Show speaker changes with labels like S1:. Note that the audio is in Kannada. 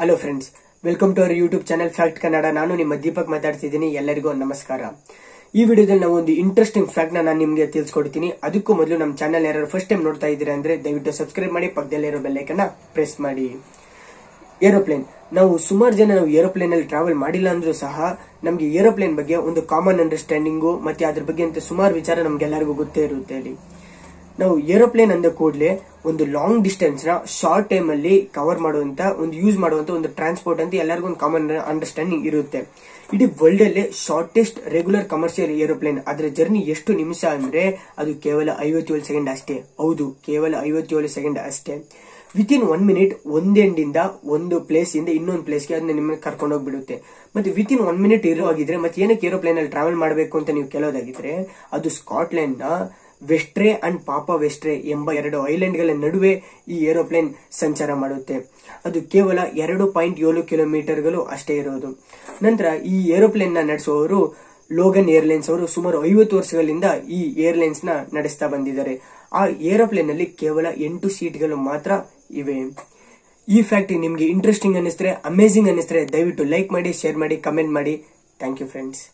S1: Hello friends welcome to our YouTube channel fact Kannada ನಾನು ನಿಮ್ಮ ದೀಪಕ್ ಮಾತಾಡ್ತಿದ್ದೀನಿ. ಎಲ್ಲರಿಗೂ ನಮಸ್ಕಾರ. ಈ ವಿಡಿಯೋದಲ್ಲಿ ನಾವು ಒಂದು ಇಂಟ್ರೆಸ್ಟಿಂಗ್ ಫ್ಯಾಕ್ಟ್ ನಾನು ನಿಮಗೆ ತಿಳಿಸ್ಕೊಡ್ತೀನಿ. ಅದಕ್ಕೂ ಮೊದಲು ನಮ್ಮ ಚಾನಲ್ ಯಾರು ಫಸ್ಟ್ ಟೈಮ್ ನೋಡ್ತಾ ಇದ್ದೀರಾ ಅಂದ್ರೆ ದಯವಿಟ್ಟು ಸಬ್ಸ್ಕ್ರೈಬ್ ಮಾಡಿ ಪಕ್ಕದಲ್ಲಿರೋ ಬೆಲ್ಲೈಕನ್ನ ಪ್ರೆಸ್ ಮಾಡಿ. ಏರೋಪ್ಲೇನ್ ನಾವು ಸುಮಾರು ಜನ ನಾವು ಏರೋಪ್ಲೇನ್ ಅಲ್ಲಿ ಟ್ರಾವೆಲ್ ಮಾಡಿಲ್ಲ ಅಂದ್ರೂ ಸಹ ನಮಗೆ ಏರೋಪ್ಲೇನ್ ಬಗ್ಗೆ ಒಂದು ಕಾಮನ್ ಅಂಡರ್ಸ್ಟ್ಯಾಂಡಿಂಗು ಮತ್ತೆ ಅದ್ರ ಬಗ್ಗೆ ಅಂತ ಸುಮಾರು ವಿಚಾರ ನಮ್ಗೆಲ್ಲರಿಗೂ ಗೊತ್ತೇ ಇರುತ್ತೆ ಹೇಳಿ. ನಾವು ಏರೋಪ್ಲೇನ್ ಅಂದ ಕೂಡಲೇ ಒಂದು ಲಾಂಗ್ ಡಿಸ್ಟೆನ್ಸ್ನ ಶಾರ್ಟ್ ಟೈಮ್ ಅಲ್ಲಿ ಕವರ್ ಮಾಡುವಂತ, ಒಂದು ಯೂಸ್ ಮಾಡುವಂತ ಒಂದು ಟ್ರಾನ್ಸ್ಪೋರ್ಟ್ ಅಂತ ಎಲ್ಲರಿಗೂ ಒಂದು ಕಾಮನ್ ಅಂಡರ್ಸ್ಟ್ಯಾಂಡಿಂಗ್ ಇರುತ್ತೆ. ಇಡೀ ವರ್ಲ್ಡ್ ಅಲ್ಲಿ ಶಾರ್ಟೆಸ್ಟ್ ರೆಗ್ಯುಲರ್ ಕಮರ್ಷಿಯಲ್ ಏರೋಪ್ಲೇನ್ ಅದರ ಜರ್ನಿ ಎಷ್ಟು ನಿಮಿಷ ಅಂದ್ರೆ ಅದು ಕೇವಲ ಐವತ್ತೇಳು ಸೆಕೆಂಡ್ ಅಷ್ಟೇ. ಹೌದು, ಕೇವಲ ಐವತ್ತೇಳು ಸೆಕೆಂಡ್ ಅಷ್ಟೇ. ವಿತ್ ಇನ್ ಒನ್ ಮಿನಿಟ್ ಒಂದ್ ಎಂಡ್ ಇಂದ ಒಂದು ಪ್ಲೇಸ್ ಇಂದ ಇನ್ನೊಂದು ಪ್ಲೇಸ್ಗೆ ಅದನ್ನ ನಿಮ್ಮನ್ನ ಕರ್ಕೊಂಡು ಹೋಗ್ಬಿಡುತ್ತೆ. ಮತ್ತೆ ವಿತ್ ಇನ್ ಒನ್ ಮಿನಿಟ್ ಇರೋ ಆಗಿದ್ರೆ ಮತ್ತೆ ಏನಕ್ಕೆ ಏರೋಪ್ಲೇನ್ ಅಲ್ಲಿ ಟ್ರಾವೆಲ್ ಮಾಡಬೇಕು ಅಂತ ನೀವು ಕೇಳೋದಾಗಿದ್ರೆ, ಅದು ಸ್ಕಾಟ್ಲೆಂಡ್ನ ವೆಸ್ಟ್ರೆ ಅಂಡ್ ಪಾಪ ವೆಸ್ಟ್ರೆ ಎಂಬ ಎರಡು ಐಲ್ಯಾಂಡ್ಗಳ ನಡುವೆ ಈ ಏರೋಪ್ಲೇನ್ ಸಂಚಾರ ಮಾಡುತ್ತೆ. ಅದು ಕೇವಲ ಎರಡು ಪಾಯಿಂಟ್ ಏಳು ಕಿಲೋಮೀಟರ್ಗಳು ಅಷ್ಟೇ ಇರೋದು. ನಂತರ ಈ ಏರೋಪ್ಲೇನ್ನ ನಡೆಸುವವರು ಲೋಗನ್ ಏರ್ಲೈನ್ಸ್ ಅವರು ಸುಮಾರು ಐವತ್ತು ವರ್ಷಗಳಿಂದ ಈ ಏರ್ಲೈನ್ಸ್ನ ನಡೆಸ್ತಾ ಬಂದಿದ್ದಾರೆ. ಆ ಏರೋಪ್ಲೇನ್ನಲ್ಲಿ ಕೇವಲ ಎಂಟು ಸೀಟ್ಗಳು ಮಾತ್ರ ಇವೆ. ಈ ಫ್ಯಾಕ್ಟ್ ನಿಮ್ಗೆ ಇಂಟ್ರೆಸ್ಟಿಂಗ್ ಅನ್ನಿಸ್ತಾರೆ ಅಮೇಸಿಂಗ್ ಅನ್ನಿಸ್ತಾರೆ ದಯವಿಟ್ಟು ಲೈಕ್ ಮಾಡಿ, ಶೇರ್ ಮಾಡಿ, ಕಮೆಂಟ್ ಮಾಡಿ. Thank you friends.